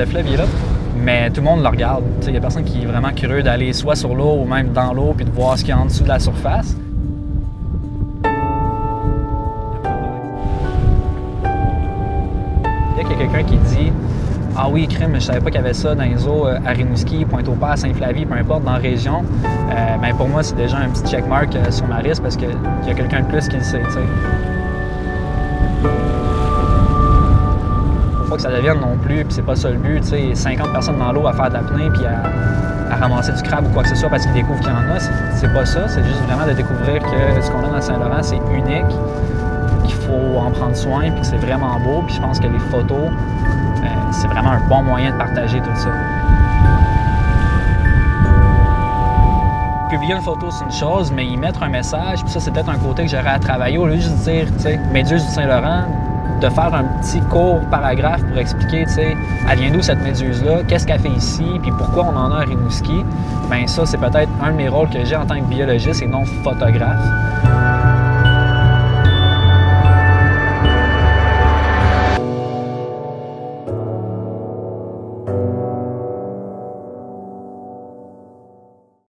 le fleuve il mais tout le monde le regarde. Il n'y a personne qui est vraiment curieux d'aller soit sur l'eau ou même dans l'eau puis de voir ce qu'il y a en dessous de la surface. Il y a quelqu'un qui dit Ah oui, crime, je savais pas qu'il y avait ça dans les eaux euh, à Rimouski, Pointe-au-Pas, Saint-Flavie, peu importe, dans la région. Euh, pour moi, c'est déjà un petit checkmark euh, sur ma liste parce qu'il y a quelqu'un de plus qui le sait. Ça devienne non plus, puis c'est pas ça le but, tu sais, 50 personnes dans l'eau à faire de l'apnée puis à, ramasser du crabe ou quoi que ce soit parce qu'ils découvrent qu'il y en a, c'est- pas ça, c'est juste vraiment de découvrir que ce qu'on a dans Saint-Laurent, c'est unique, qu'il faut en prendre soin, puis que c'est vraiment beau, puis je pense que les photos, euh, c'est vraiment un bon moyen de partager tout ça. Publier une photo, c'est une chose, mais y mettre un message, puis ça, c'est peut-être un côté que j'aurais à travailler, au lieu de juste dire, tu sais, Méduse du Saint-Laurent, de faire un petit court paragraphe pour expliquer, tu sais, elle vient d'où cette méduse-là, qu'est-ce qu'elle fait ici, puis pourquoi on en a à Rimouski, ben ça, c'est peut-être un de mes rôles que j'ai en tant que biologiste et non photographe.